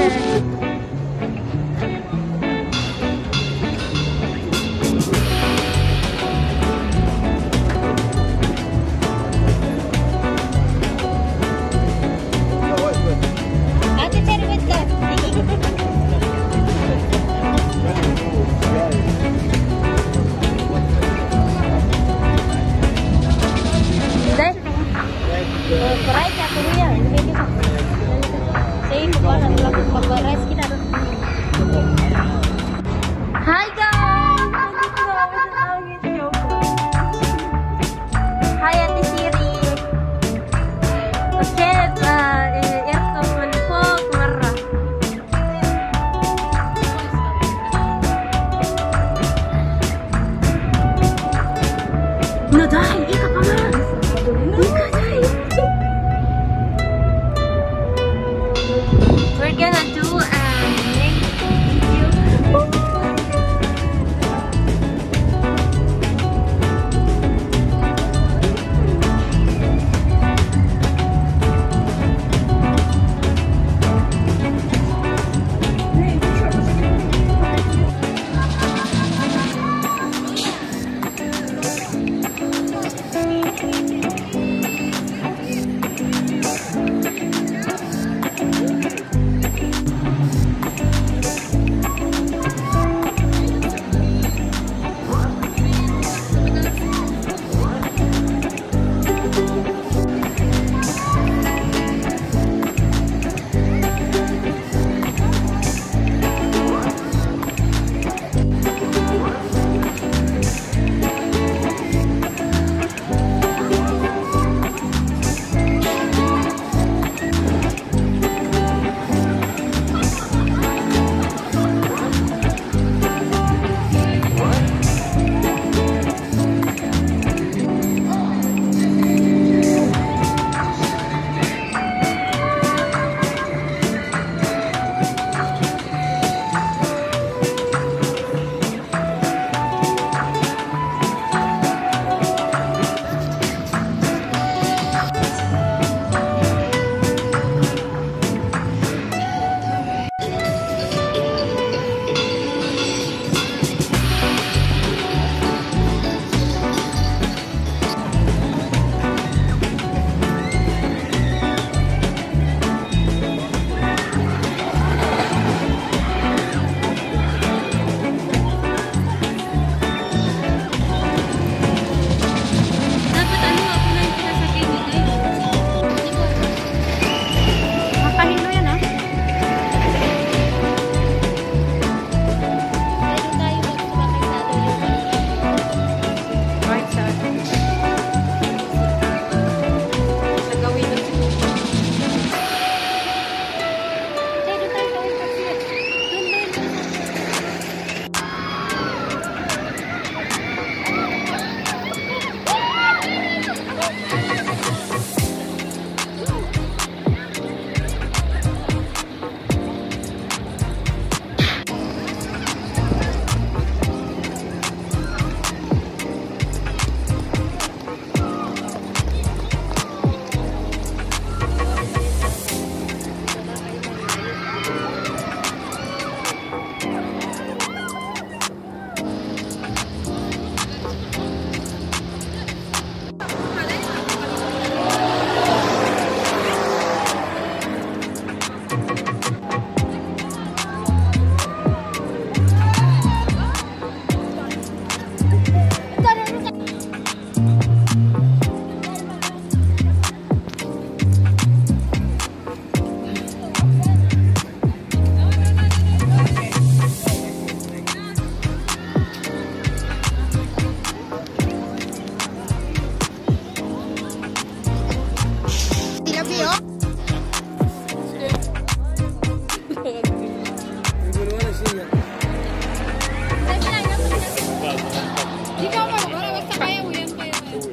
Thank you.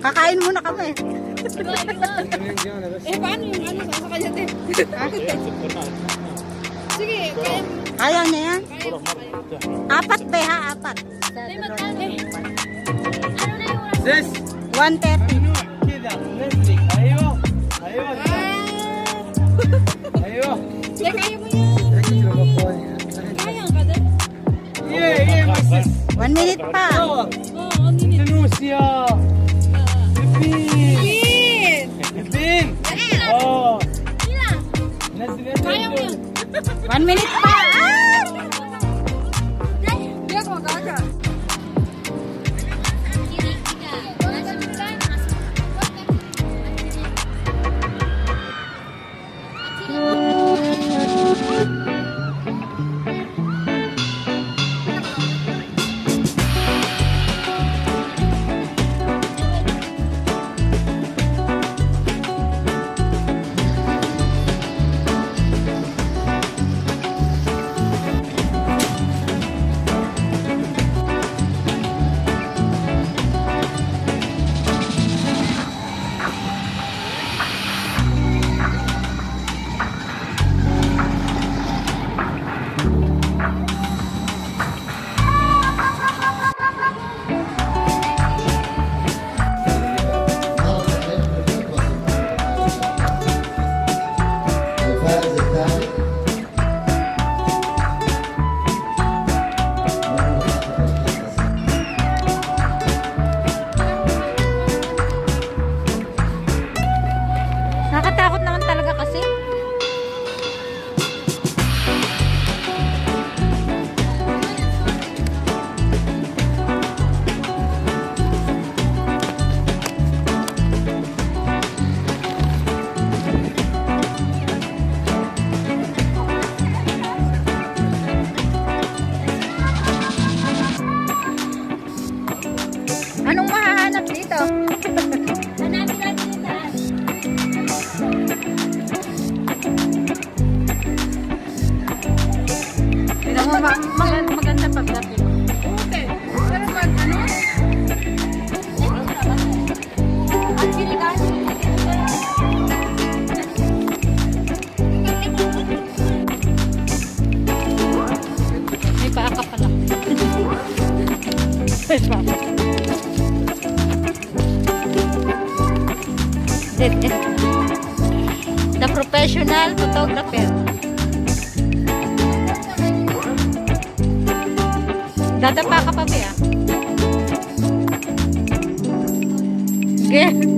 Kakain muna kami. Sige. Kaya niya yan? Apat ba ha? Apat. Sis! 130. One minute pa. Oh, one minute. minute pa! Ah! Dia Anong mahahanap dito? Hanapin natin yung taas. Maganda, maganda photographer. Dadapa ka pa ba ah? Okay.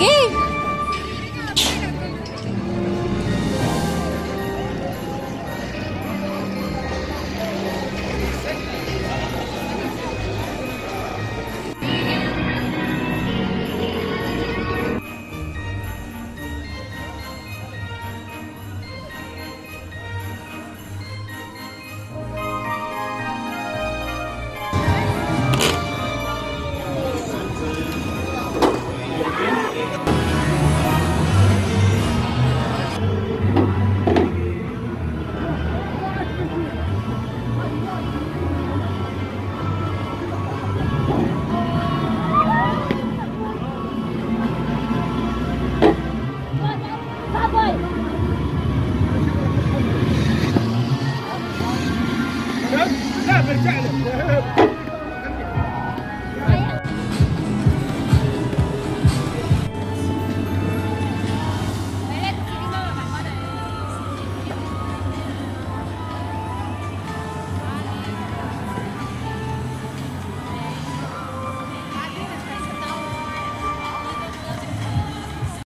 Okay.